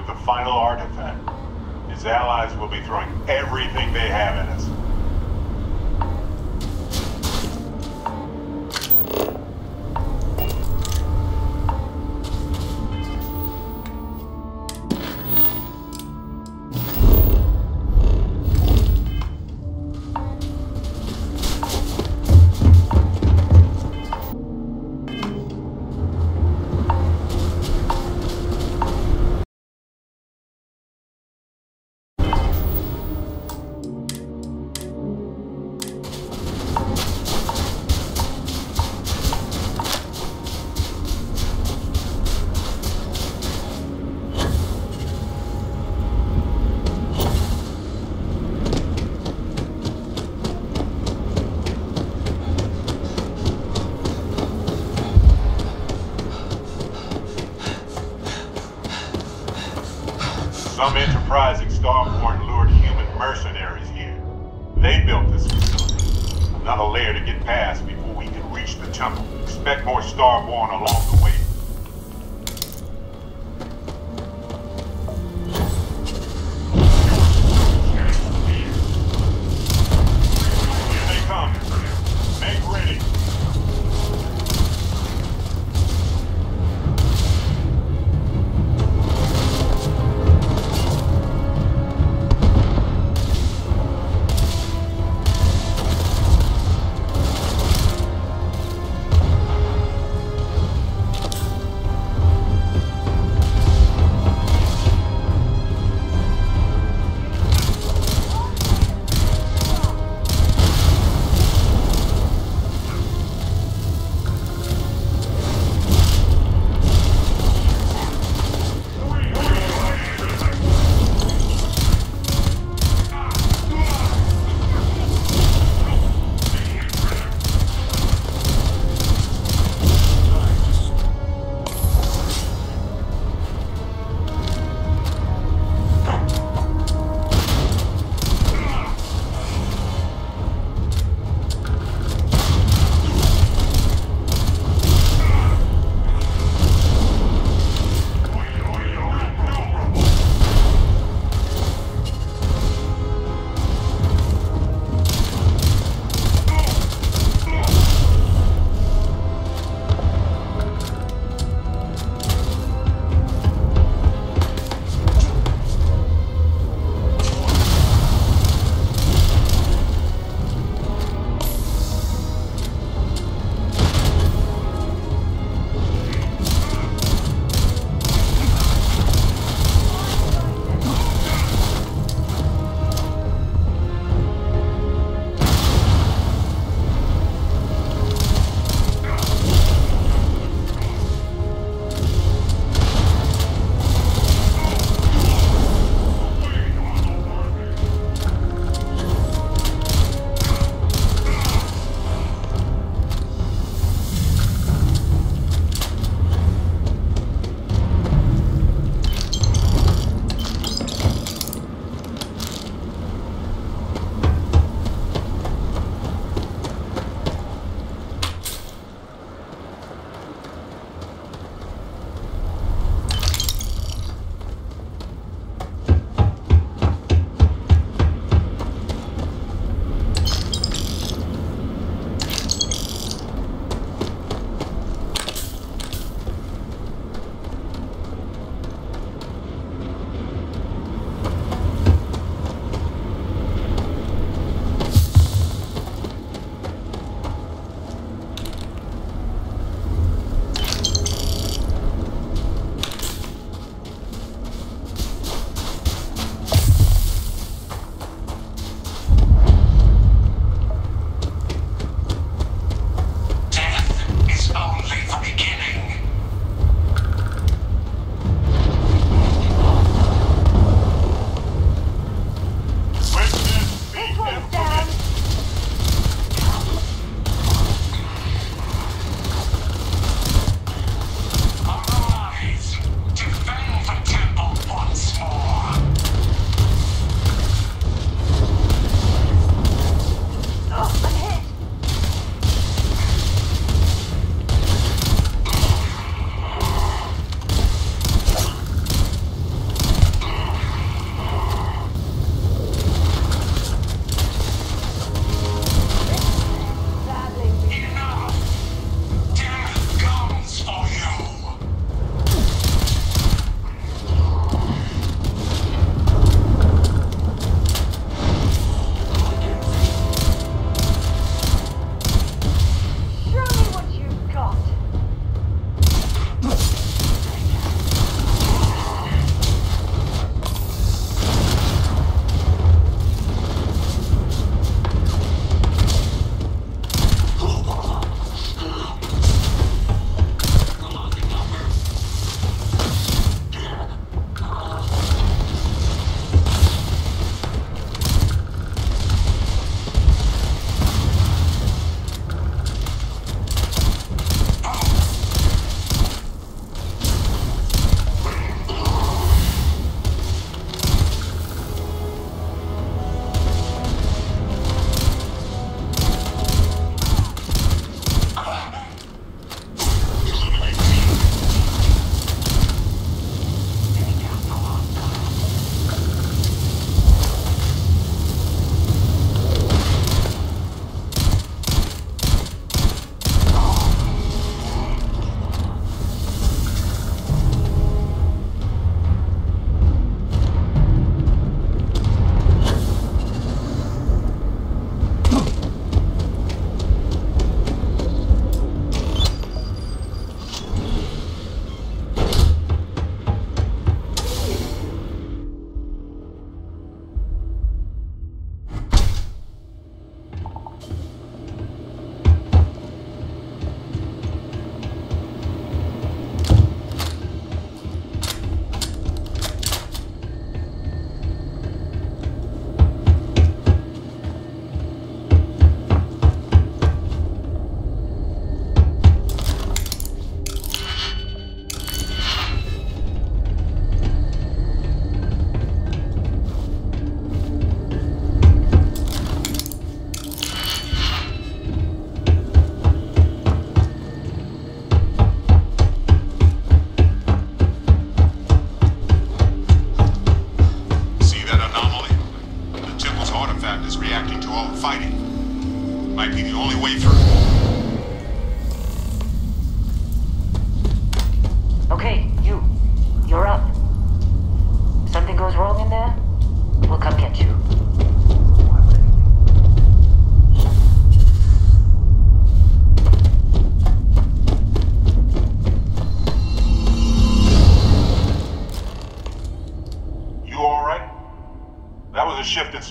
with the final artifact. His allies will be throwing everything they have at us. Expect more Starborn along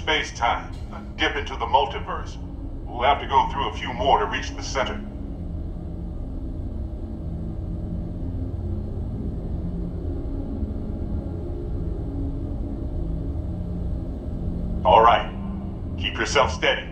space-time. A dip into the multiverse. We'll have to go through a few more to reach the center. Alright. Keep yourself steady.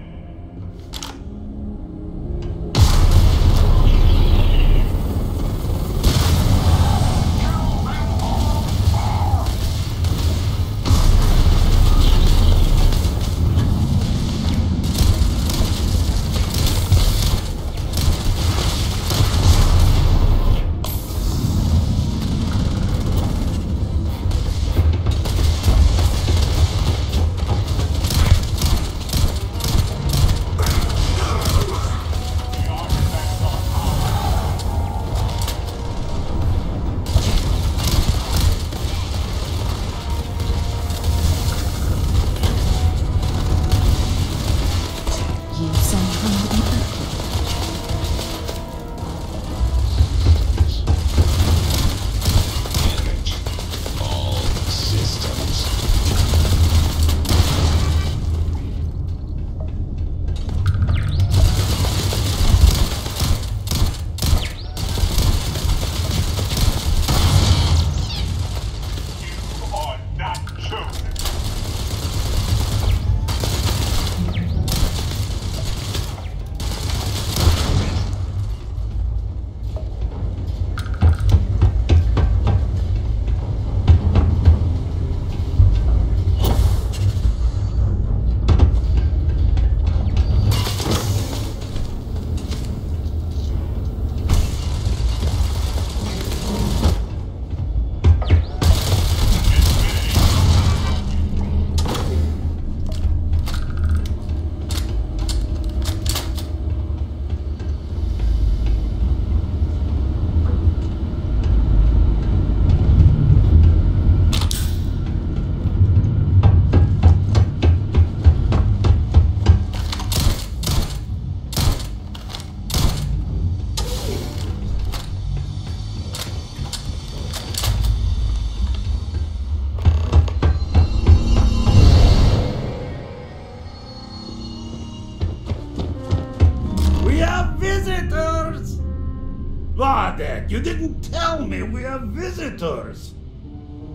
Vadek, you didn't tell me we have visitors!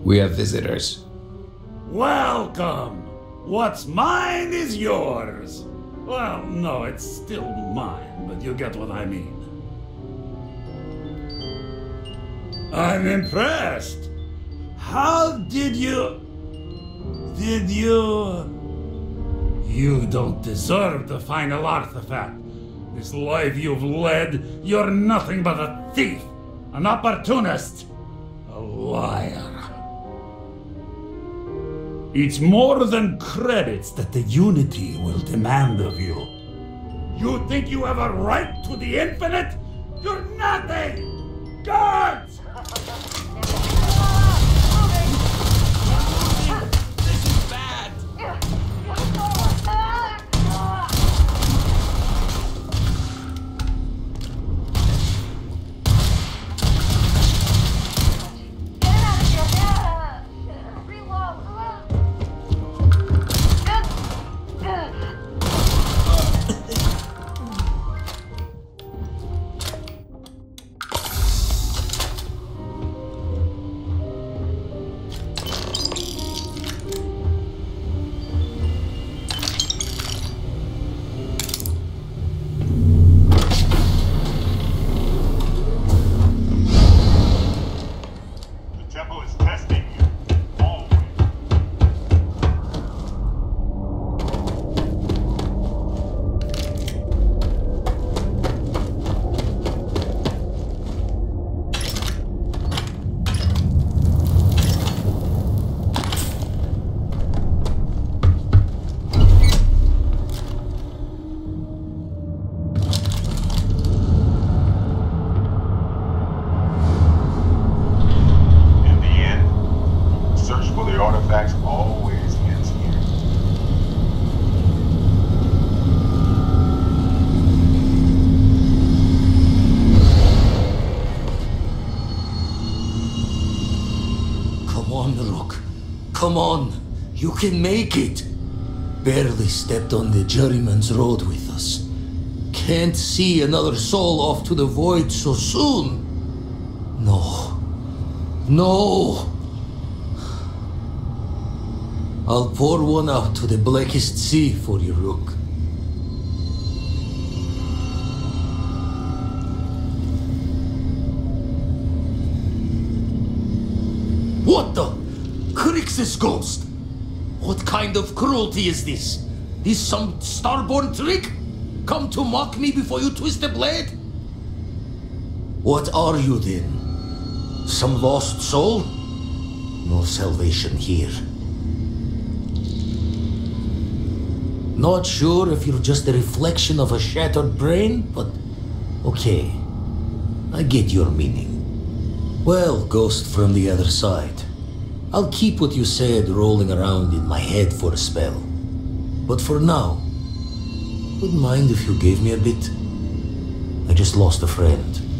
We have visitors. Welcome! What's mine is yours! Well, no, it's still mine, but you get what I mean. I'm impressed! How did you. Did you. You don't deserve the final artifact. This life you've led, you're nothing but a thief, an opportunist, a liar. It's more than credits that the Unity will demand of you. You think you have a right to the infinite? You're nothing! Come on, you can make it. Barely stepped on the juryman's road with us. Can't see another soul off to the void so soon. No. No. I'll pour one out to the blackest sea for you, Rook. What the? Crixus ghost! What kind of cruelty is this? Is some starborn trick? Come to mock me before you twist the blade? What are you then? Some lost soul? No salvation here. Not sure if you're just a reflection of a shattered brain, but okay. I get your meaning. Well, ghost from the other side. I'll keep what you said rolling around in my head for a spell. But for now, wouldn't mind if you gave me a bit. I just lost a friend.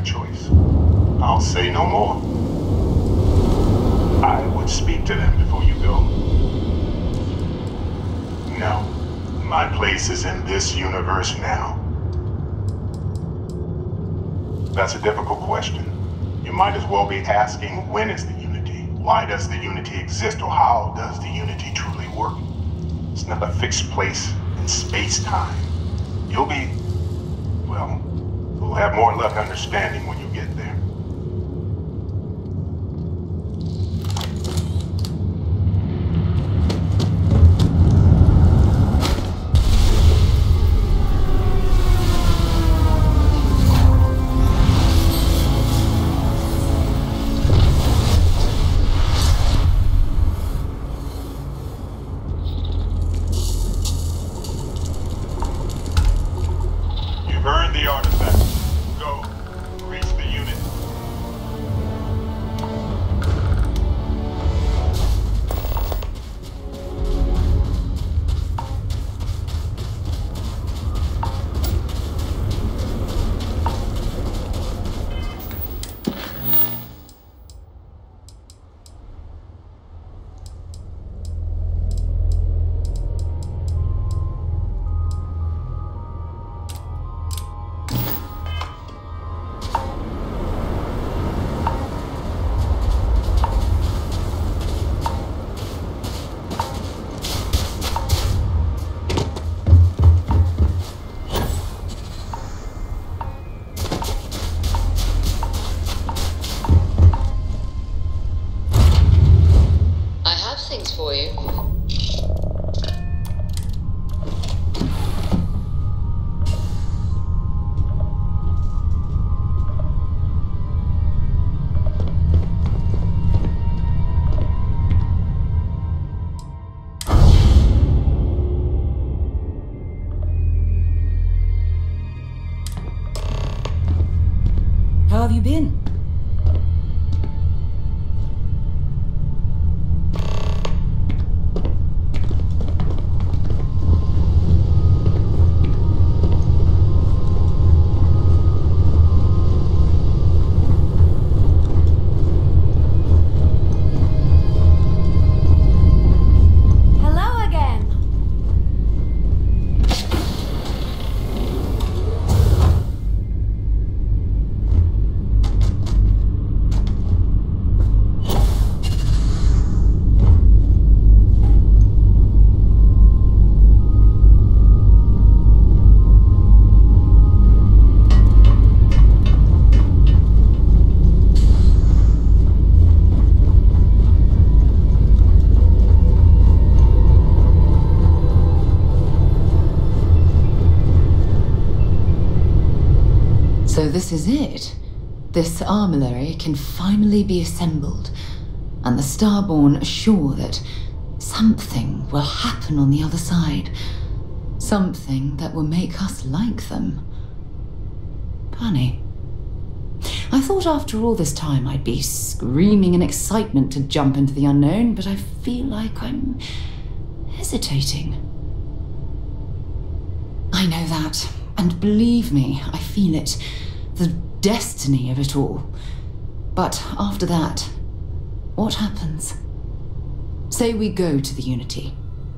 A choice. I'll say no more. I would speak to them before you go. No. My place is in this universe now. That's a difficult question. You might as well be asking when is the Unity? Why does the Unity exist? Or how does the Unity truly work? It's not a fixed place in space-time. You'll be... well, you'll have more luck understanding when is it. This armillary can finally be assembled, and the Starborn are sure that something will happen on the other side. Something that will make us like them. Funny. I thought after all this time I'd be screaming in excitement to jump into the unknown, but I feel like I'm hesitating. I know that, and believe me, I feel it. The destiny of it all. But after that, what happens? Say we go to the Unity,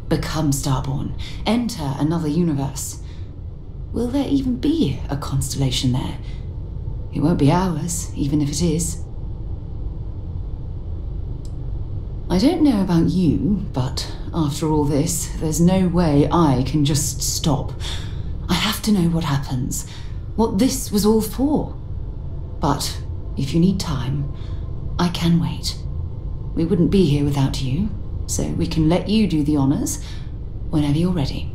become Starborn, enter another universe. Will there even be a constellation there? It won't be ours, even if it is. I don't know about you, but after all this, there's no way I can just stop. I have to know what happens, what this was all for. But if you need time, I can wait. We wouldn't be here without you, so we can let you do the honors whenever you're ready.